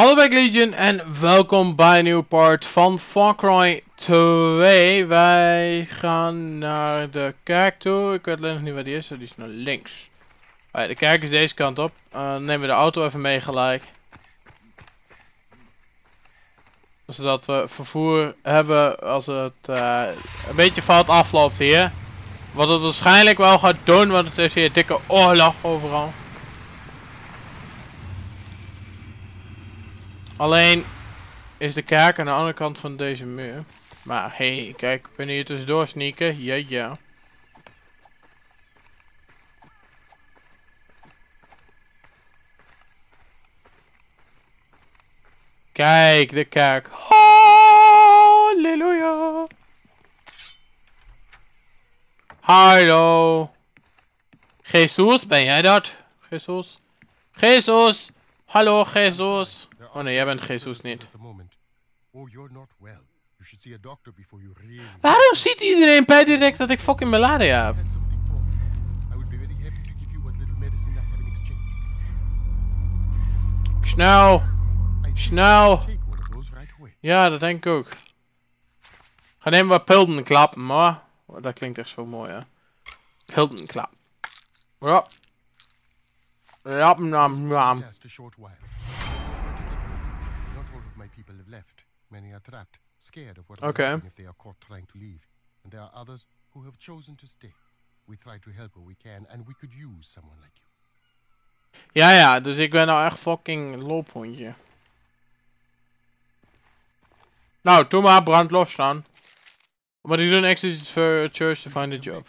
Hallo Back Legion en welkom bij een nieuwe part van Far Cry 2. Wij gaan naar de kerk toe. Ik weet alleen nog niet waar die is, die is naar links. De kerk is deze kant op. Uh, nemen we de auto even mee gelijk. Zodat we vervoer hebben als het uh, een beetje fout afloopt hier. Wat het waarschijnlijk wel gaat doen, want het is hier dikke oorlog overal. Alleen is de kerk aan de andere kant van deze muur. Maar hey, kijk, ik ben hier tussendoor sneaken. Ja, ja. Kijk, de kerk. Halleluja. Hallo. Jesus, ben jij dat? Jesus. Jesus. Hallo, Jesus. Oh nee, jij bent Jesus niet. Waarom ziet iedereen per direct dat ik fucking malaria heb? Snel! Snel! Ja, dat denk ik ook. Ga nemen wat pilden klappen, maar. Dat klinkt echt zo mooi, hè. Pilden klap. Ja. Ja, nam, nam. Many are trapped, scared of what okay. will happen if they are caught trying to leave. And there are others who have chosen to stay. We try to help where we can, and we could use someone like you. Ja, ja, dus ik ben nou echt fucking loophondje. Nou, doe maar, brand los dan. Maar die doen exit for church to find a job.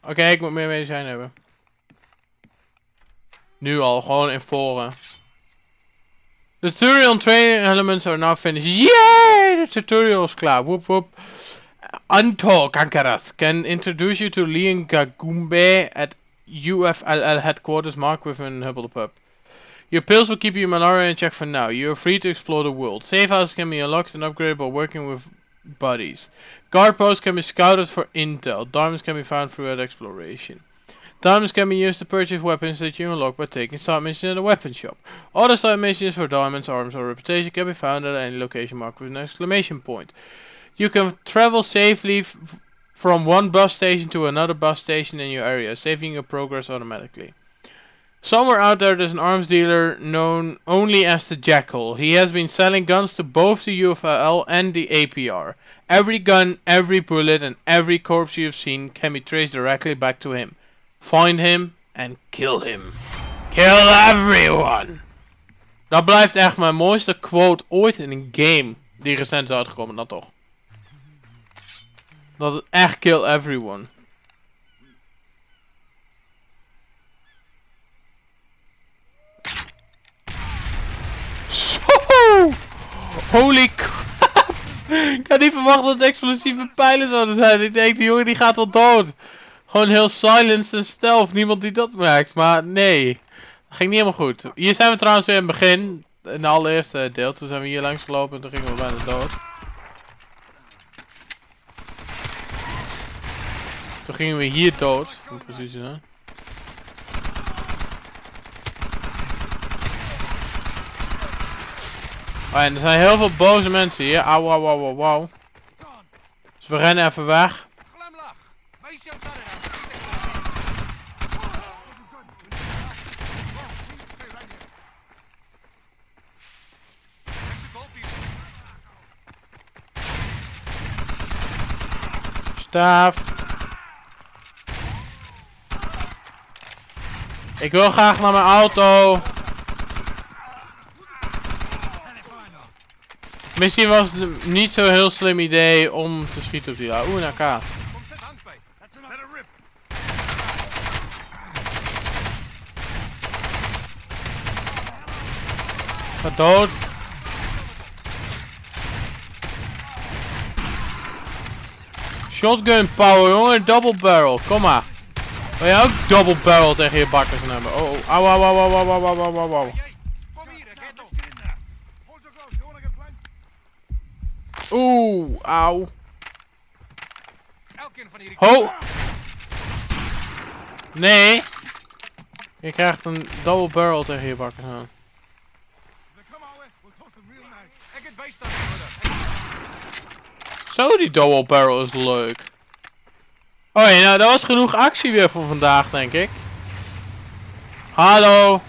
Oké, okay, ik moet meer medicijn hebben. Nu al, gewoon in voren. The tutorial and training elements are now finished. Yay! The tutorial is klaar. Whoop whoop. Anto Kankaras can introduce you to Leon Gagumbe at UFLL headquarters marked with an Hubble Pub. Your pills will keep you malaria in check for now. You are free to explore the world. Safe houses can be unlocked and upgraded by working with buddies. Guard posts can be scouted for intel. Diamonds can be found throughout exploration. Diamonds can be used to purchase weapons that you unlock by taking side missions in the weapon shop. Other side missions for diamonds, arms or reputation can be found at any location marked with an exclamation point. You can travel safely from one bus station to another bus station in your area, saving your progress automatically. Somewhere out there there's an arms dealer known only as the Jackal. He has been selling guns to both the UFL and the APR. Every gun, every bullet and every corpse you've seen can be traced directly back to him. Find him and kill him. Kill everyone! Dat blijft echt mijn mooiste quote ooit in een game die recent is uitgekomen, dat toch. Dat het echt kill everyone. Holy crap! Ik had niet verwacht dat het explosieve pijlen zouden zijn. Ik denk, die jongen die gaat wel dood. Gewoon heel silenced en stealth. Niemand die dat merkt. Maar nee. Dat ging niet helemaal goed. Hier zijn we trouwens weer in het begin. In de allereerste deel. Toen zijn we hier langs gelopen en toen gingen we bijna dood. Toen gingen we hier dood. Precies, hè. Oh, en er zijn heel veel boze mensen hier. Auw, auw, auw, auw. Dus we rennen even weg. Staaf. Ik wil graag naar mijn auto. Misschien was het niet zo heel slim idee om te schieten op die... Oeh, naar K. Ga dood. Shotgun power, jongen. Double barrel. Kom maar. Wil jij ook double barrel tegen je bakkers nemen? Oh, oh. Au, au, au, au, au, au, au, au, au. Oeh, au. Ho! Nee! Je krijgt een double barrel tegen je bakken aan. Zo, die double barrel is leuk. Oh ja, nou dat was genoeg actie weer voor vandaag, denk ik. Hallo.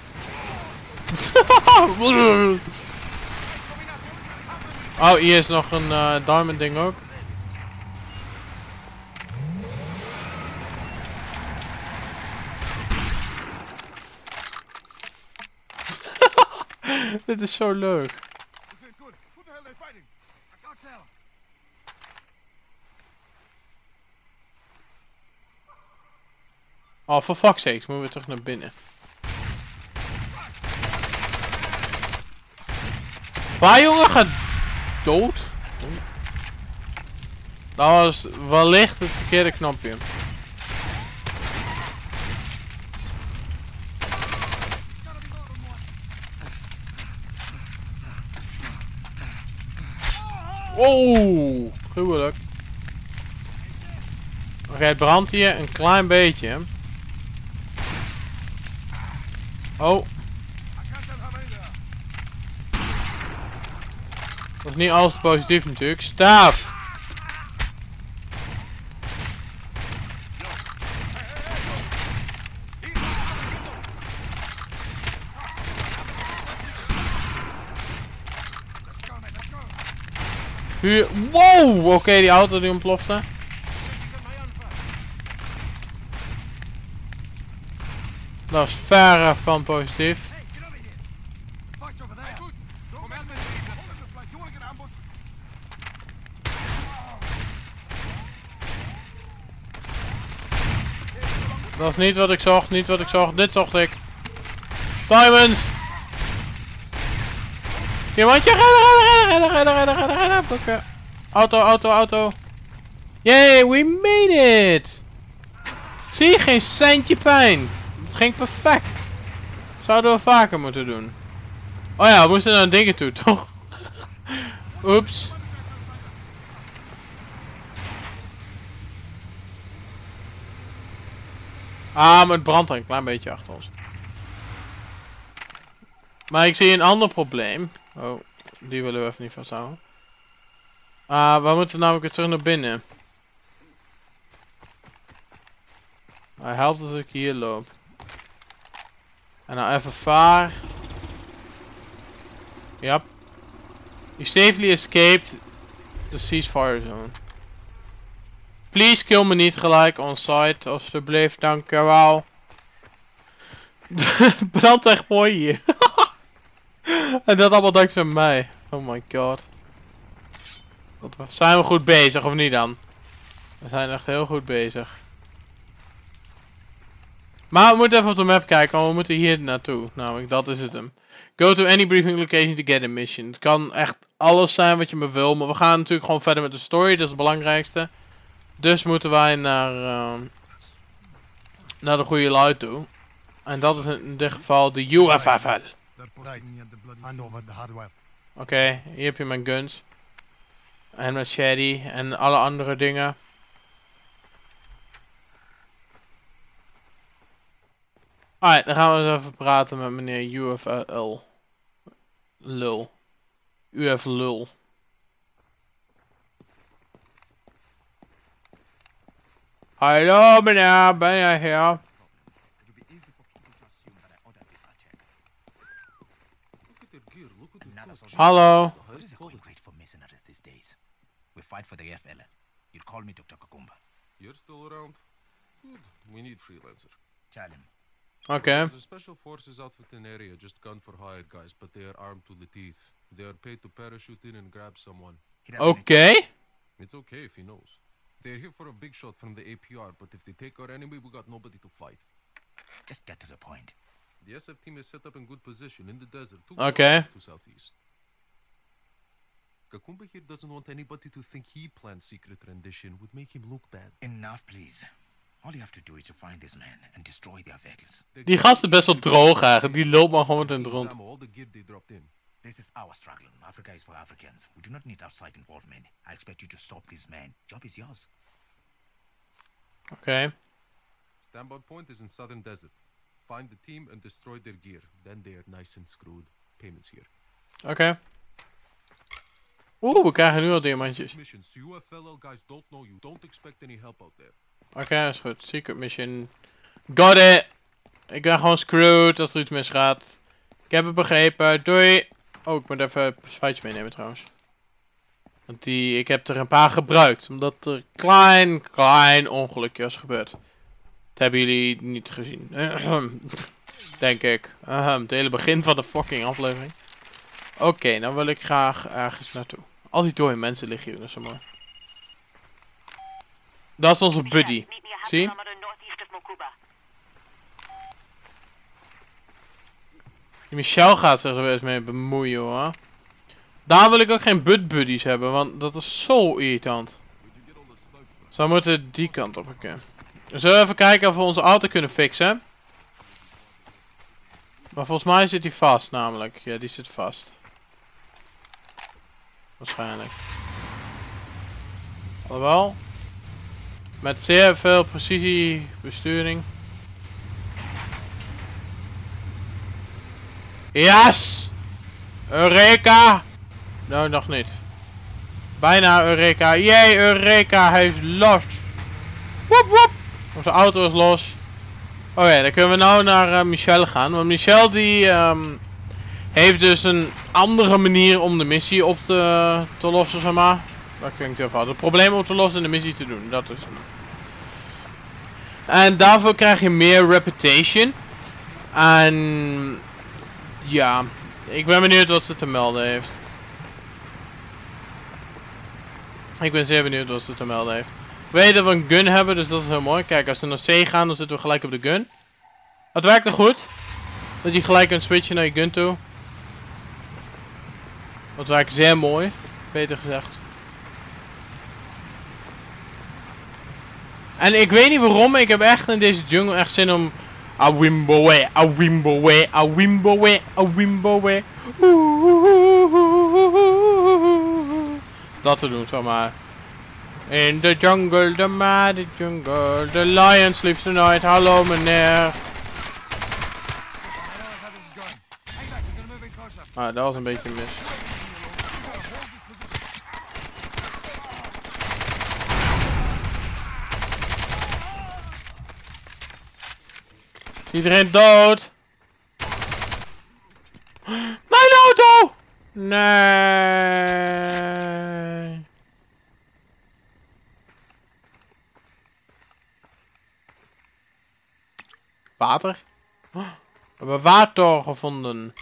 oh, hier is nog een uh, diamond ding ook. Dit is zo leuk. Oh, for fuck's sake, moeten we terug naar binnen. Waar jongen gaat dood? Dat was wellicht het verkeerde knopje. Oh, gruwelijk. Oké, het brandt hier een klein beetje. Oh. Dat is niet alles positief natuurlijk. Staaf! Vuur. Wow! Oké, die auto die ontplofte. Dat is verre van positief. Dat is niet wat ik zocht, niet wat ik zocht. Dit zocht ik. Diamonds! Iemandje rennen, rennen, rennen, rennen, rennen, rennen, rennen. Auto, auto, auto. Yay, we made it! Zie, geen centje pijn. Het ging perfect. Zouden we vaker moeten doen. Oh ja, we moesten naar dingen toe, toch? Oeps. Ah, maar het brandt er een klein beetje achter ons. Maar ik zie een ander probleem. Oh, die willen we even niet vasthouden. Ah, we moeten namelijk weer terug naar binnen. Hij helpt als ik hier loop. En nou even vaar. Yep. You safely escaped the ceasefire zone. Please kill me niet gelijk on site, alsjeblieft, dankjewel. Brandt echt mooi hier. en dat allemaal dankzij mij. Oh my god. Wat, zijn we goed bezig of niet dan? We zijn echt heel goed bezig. Maar we moeten even op de map kijken, want we moeten hier naartoe. Namelijk, dat is het hem. Go to any briefing location to get a mission. Het kan echt alles zijn wat je me wil, maar we gaan natuurlijk gewoon verder met de story, dat is het belangrijkste. Dus moeten wij naar, uh, naar de goede lui toe. En dat is in dit geval de UFFL. Oké, hier heb je mijn guns. En mijn shady en alle andere dingen. Alright, dan gaan we eens even praten met meneer UFL. Lul. UF Lul. Hallo meneer, ben jij hier? Hallo. We fight for the FLN. You call me Dr. Kakumba. You're still around? Good. We need freelancer. Tell him. Okay. There's a special forces outfit in area, just gun for hired guys, but they are armed to the teeth. They are paid to parachute in and grab someone. Okay. It's okay if he knows. They're here for a big shot from the APR, but if they take our enemy, we got nobody to fight. Just get to the point. The SF team is set up in good position in the desert, two Okay. to southeast. Kakumba here doesn't want anybody to think he planned secret rendition would make him look bad. Enough, please. All you have to do is to find this man and destroy their vehicles. Die gast is best wel droog eigenlijk. Die loopt maar gewoon in het rond. All the gear they dropped in. This is our struggle. Africa is for Africans. We do not need outside involvement. I expect you to stop this man. Job is yours. Okay. Standby point is in southern desert. Find the team and destroy their gear. Then they are nice and screwed. Payments here. Okay. Oeh, we krijgen nu al diamantjes. Missions. You fellow guys don't know you. Don't expect any help out there. Oké, dat is goed. Secret mission. Got it! Ik ben gewoon screwed als er iets misgaat. Ik heb het begrepen. Doei! Oh, ik moet even spuitjes meenemen trouwens. Want die, ik heb er een paar gebruikt. Omdat er klein, klein ongelukje was gebeurd. Dat hebben jullie niet gezien. Denk ik. Het hele begin van de fucking aflevering. Oké, dan wil ik graag ergens naartoe. Al die dode mensen liggen hier, dat is zo mooi. Dat is onze buddy. Zie? Die Michel gaat zich er eens mee bemoeien hoor. Daar wil ik ook geen bud buddies hebben, want dat is zo irritant. Zo moeten die kant op een We zullen even kijken of we onze auto kunnen fixen. Maar volgens mij zit hij vast namelijk. Ja, die zit vast. Waarschijnlijk. Alhoewel. Met zeer veel precisie besturing. Yes! Eureka! Nou, nog niet. Bijna Eureka. Jee, Eureka, is los. Woep woep. Onze auto is los. Oh ja, dan kunnen we nou naar uh, Michel gaan. Want Michel die um, heeft dus een andere manier om de missie op te, te lossen, zeg maar. Dat klinkt heel fout. Het probleem op te lossen en de missie te doen. Dat is. En daarvoor krijg je meer reputation. En ja, ik ben benieuwd wat ze te melden heeft. Ik ben zeer benieuwd wat ze te melden heeft. Ik weet dat we een gun hebben, dus dat is heel mooi. Kijk, als we naar C gaan, dan zitten we gelijk op de gun. Het werkt er goed. Dat je gelijk kunt switchen naar je gun toe. Dat werkt zeer mooi, beter gezegd. En ik weet niet waarom, ik heb echt in deze jungle echt zin om... A Wimbowe, a Wimbowe, a Wimbowe, a Wimbowe. Dat te doen, zeg maar. In the jungle, the mad jungle, the lion sleeps tonight. Hallo meneer. Ah, dat was een beetje mis. Iedereen dood? Mijn auto! Nee. Water? We hebben water gevonden.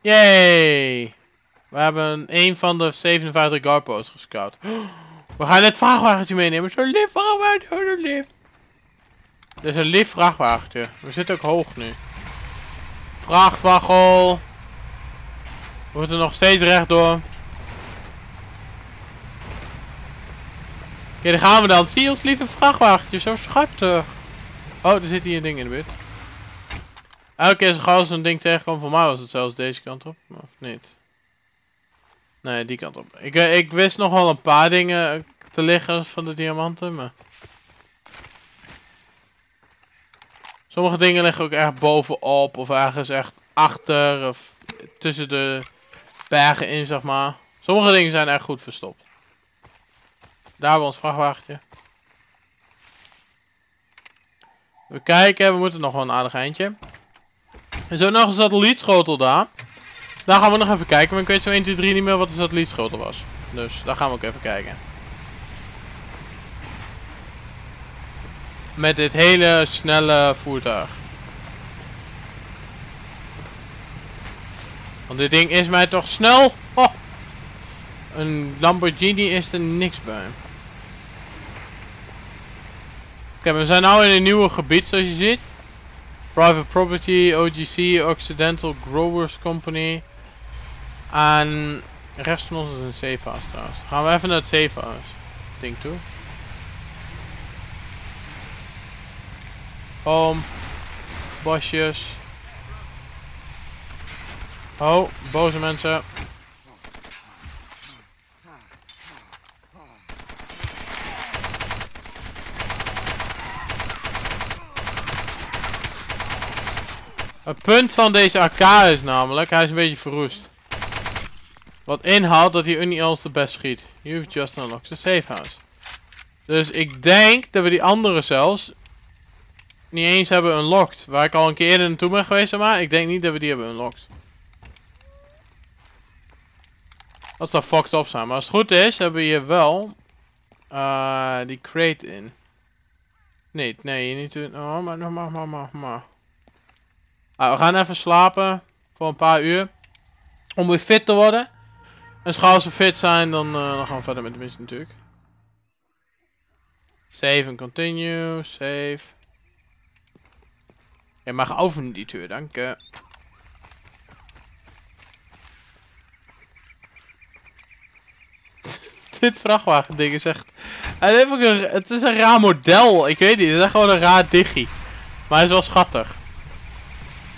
Yay! We hebben een van de 57 garpo's gescout. We gaan het vrachtwagentje meenemen. Zo lief vrachtwagentje, zo lief. Dit is een lief vrachtwagentje. We zitten ook hoog nu. Vrachtwaggel. We moeten nog steeds rechtdoor. Oké, daar gaan we dan. Zie ons lieve vrachtwagentje, zo schattig. Oh, er zit hier een ding in de buurt. Elke keer als zo'n ding tegenkomt, voor mij was het zelfs deze kant op. Of niet? Nee, die kant op. Ik, eh, ik wist nog wel een paar dingen te liggen van de diamanten, maar... Sommige dingen liggen ook echt bovenop of ergens echt achter of tussen de bergen in, zeg maar. Sommige dingen zijn echt goed verstopt. Daar hebben we ons vrachtwagentje. We kijken, we moeten nog wel een aardig eindje. Er is ook nog een satellietschotel daar. Daar gaan we nog even kijken, maar ik weet zo 1, 2, 3 niet meer wat de satellietschotel was. Dus daar gaan we ook even kijken. Met dit hele snelle voertuig. Want dit ding is mij toch snel? Een Lamborghini is er niks bij. Oké, we zijn nu in een nieuwe gebied zoals je ziet. Private Property, OGC, Occidental Growers Company. En rechts van ons is een safe house. Gaan we even naar het safe ding toe. Boom. Bosjes. Oh, boze mensen. Het punt van deze AK is namelijk, hij is een beetje verroest. Wat inhoudt dat hij niet als de best schiet. You've just unlocked the safe house. Dus ik denk dat we die andere zelfs niet eens hebben unlocked. Waar ik al een keer eerder naartoe ben geweest, maar. Ik denk niet dat we die hebben unlocked. Dat zou fucked up zijn. Maar als het goed is, hebben we hier wel eh, die crate in. Nee, nee, niet doen. Oh, maar, maar, maar, maar, maar. Ah, we gaan even slapen voor een paar uur. Om weer fit te worden. En als we fit zijn, dan, eh, dan gaan we verder met de missie natuurlijk. Save en continue. Save. Je mag over die deur, dank je. Dit vrachtwagen is echt... En ik een, het is een raar model. Ik weet niet, het is echt gewoon een raar digi. Maar hij is wel schattig.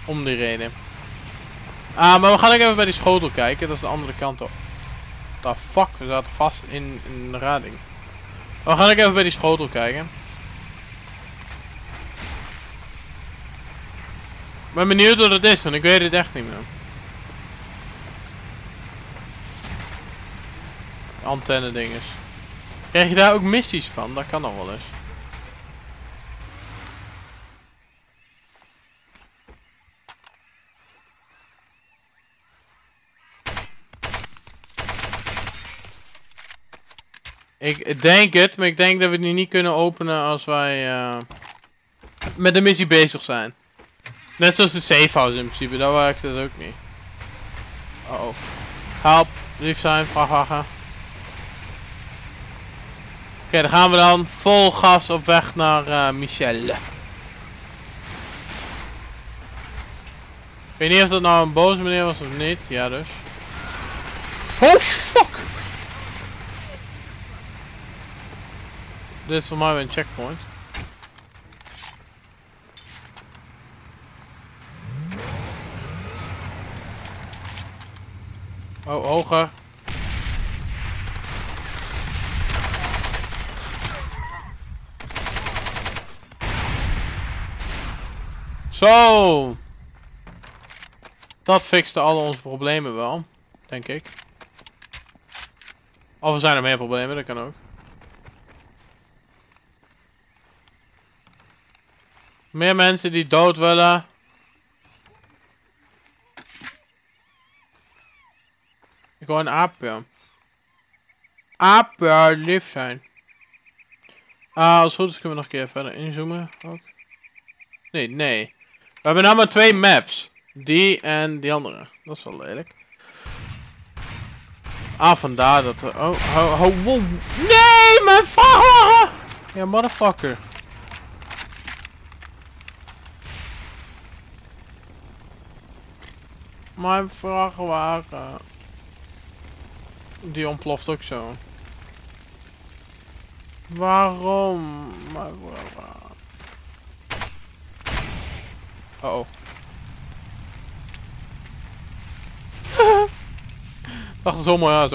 Om die reden. Ah, maar we gaan ook even bij die schotel kijken. Dat is de andere kant op. The fuck, we zaten vast in, in de rading. We gaan ook even bij die schotel kijken. Ik ben benieuwd wat het is, want ik weet het echt niet meer. Antenne dinges. Krijg je daar ook missies van? Dat kan nog wel eens. Ik denk het, maar ik denk dat we die niet kunnen openen als wij uh, met de missie bezig zijn. Net zoals de safe house in principe, daar werkt het ook niet. Uh oh. Help, lief zijn, vrachtwagen. Oké, dan gaan we dan vol gas op weg naar uh, Michelle. Ik weet niet of dat nou een boze meneer was of niet. Ja dus. Oh fuck! Dit is voor mij een checkpoint. Oh, hoger. Zo! Dat fixte al onze problemen wel, denk ik. Of er zijn er meer problemen, dat kan ook. Meer mensen die dood willen. Ik hoor een aapje. Aapje, lief zijn. Ah, als goed is kunnen we nog een keer verder inzoomen. Nee, nee. We hebben maar twee maps. Die en die andere. Dat is wel lelijk. Ah, vandaar dat er... Oh, oh, wow. Nee, mijn vrachtwagen! Ja, motherfucker. Mijn vrachtwagen. Die ontploft ook zo. Waarom? Mijn vrachtwagen. Uh oh. Dacht er zo mooi uit.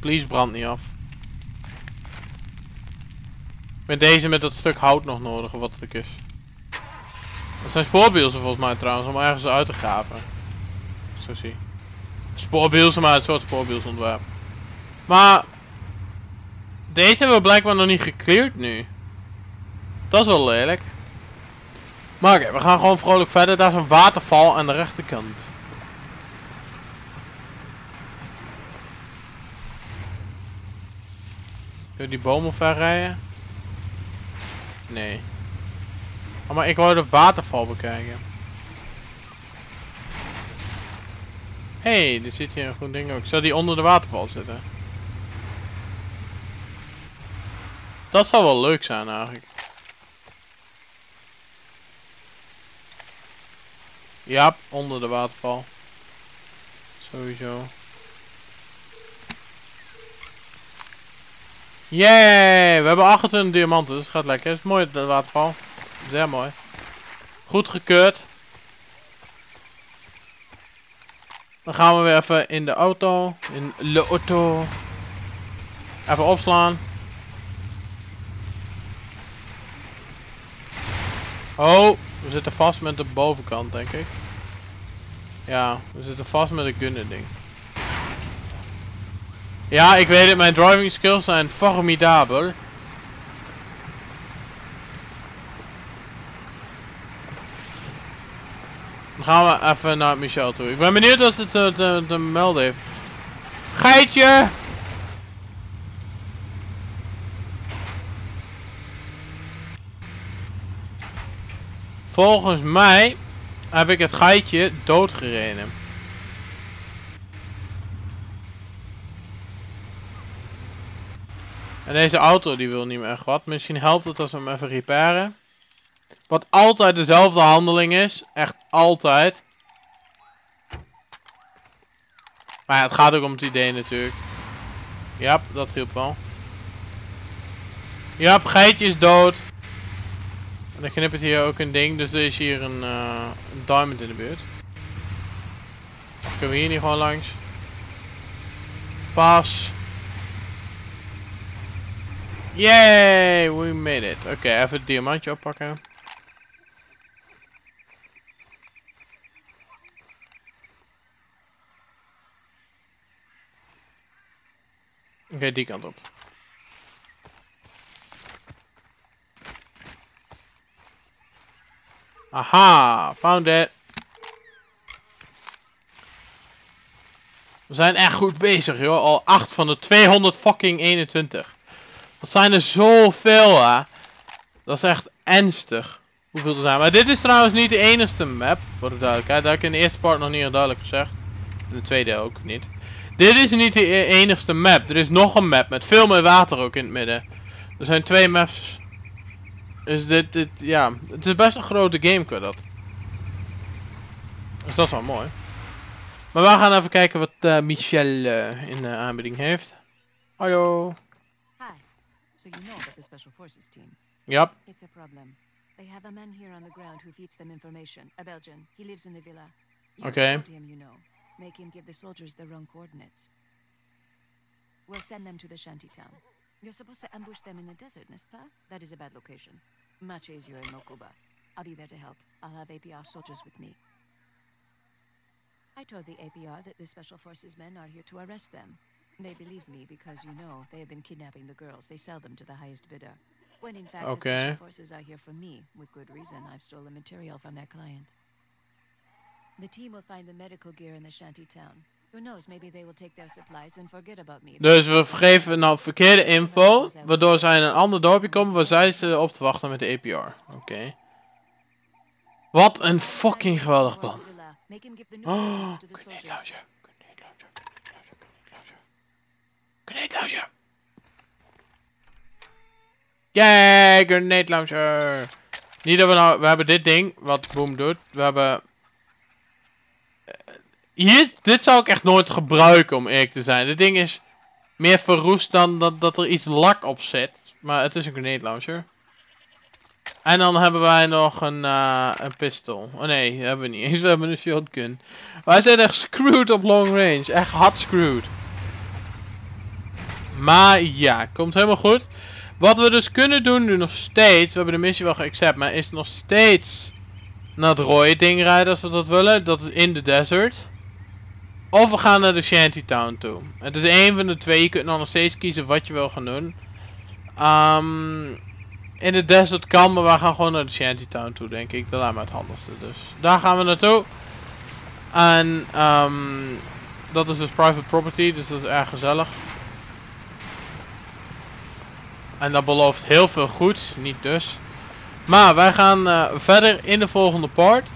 Please brand niet af. Met deze met dat stuk hout nog nodig of wat het is. Dat zijn spoorbielsen volgens mij trouwens om ergens uit te graven. Zo zie. Spoorbielsen maar een soort spoorbielsontwerp. Maar deze hebben we blijkbaar nog niet gecleared nu. Dat is wel lelijk. Maar oké, we gaan gewoon vrolijk verder. Daar is een waterval aan de rechterkant. Kun die bomen verrijden? Nee. Oh, maar ik wil de waterval bekijken. Hey, er zit hier een goed ding ook. Zou die onder de waterval zitten? Dat zou wel leuk zijn eigenlijk. Ja, onder de waterval. Sowieso. Yay! We hebben 28 diamanten, dus het gaat lekker. Het is mooi, de waterval. Zeer mooi. Goed gekeurd. Dan gaan we weer even in de auto. In de auto. Even opslaan. Oh, we zitten vast met de bovenkant, denk ik. Ja, we zitten vast met een gunnen ding. Ja, ik weet het, mijn driving skills zijn formidabel. Gaan we even naar Michel toe. Ik ben benieuwd wat het te, te, te melden heeft. Geitje! Volgens mij heb ik het geitje doodgereden. En deze auto die wil niet meer echt wat. Misschien helpt het als we hem even reparen. Wat altijd dezelfde handeling is. Echt altijd. Maar ja, het gaat ook om het idee natuurlijk. Ja, dat hielp wel. Ja, geitje is dood. En dan knippert hier ook een ding. Dus er is hier een, uh, diamond in de buurt. Kunnen we hier niet gewoon langs? Pas. Yay, we made it. Oké, even het diamantje oppakken. Oké, die kant op. Aha, found it. We zijn echt goed bezig, joh. Al 8 van de 200 fucking 21. Dat zijn er zoveel, hè. Dat is echt ernstig. Hoeveel er zijn. Maar dit is trouwens niet de enige map, voor de duidelijkheid. Dat heb ik in de eerste part nog niet duidelijk gezegd. De tweede ook niet. Dit is niet de e- enigste map. Er is nog een map met veel meer water ook in het midden. Er zijn twee maps. Dus dit, dit, ja. Het is best een grote game qua dat. Dus dat is wel mooi. Maar we gaan even kijken wat uh, Michel uh, in de aanbieding heeft. Hallo. Hi. So you know about the Special Forces team? Yep. It's a problem. They have a man here on the ground who feeds them information. A Belgian. He lives in the villa. You Okay. him, you know. Make him give the soldiers the wrong coordinates. We'll send them to the shanty town. You're supposed to ambush them in the desert, n'est-ce pas? That is a bad location. Much easier in Mokuba. I'll be there to help. I'll have APR soldiers with me. I told the APR that the Special Forces men are here to arrest them. They believe me because, you know, they have been kidnapping the girls. They sell them to the highest bidder. When in fact, the Special Forces are here for me, with good reason. I've stolen material from their client. The team will find the medical gear in the shanty town. Who knows, maybe they will take their supplies and forget about me. Dus we geven nou verkeerde info, waardoor zij in een ander dorpje komen waar zij ze op te wachten met de APR. Oké. Wat een fucking geweldig plan. Oh, launcher. Grenade launcher. Yay, grenade launcher. Niet dat we nou, we hebben dit ding, wat boom doet. We hebben... Hier, dit zou ik echt nooit gebruiken om eerlijk te zijn. Dit ding is meer verroest dan dat, dat er iets lak op zit. Maar het is een grenade launcher. En dan hebben wij nog een, eh een pistool. Oh nee, hebben we niet eens. We hebben een shotgun. Wij zijn echt screwed op long range. Echt hard screwed. Maar ja, komt helemaal goed. Wat we dus kunnen doen nu nog steeds. We hebben de missie wel geaccept. Maar is nog steeds naar het rode ding rijden als we dat willen. Dat is in de desert. Of we gaan naar de shantytown toe. Het is één van de twee. Je kunt nog steeds kiezen wat je wil gaan doen. Ehm in de desert kan, maar we gaan gewoon naar de shantytown toe, denk ik. Dat lijkt me het handigste. Dus daar gaan we naartoe. En ehm dat is dus private property, dus dat is erg gezellig. En dat belooft heel veel goeds, niet dus. Maar wij gaan eh, verder in de volgende part.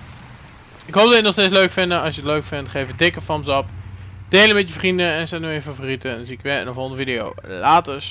Ik hoop dat je het nog steeds leuk vindt. Als je het leuk vindt, geef een dikke thumbs up. Deel het met je vrienden en zet in je favorieten. En dan zie ik weer in de volgende video. Laters.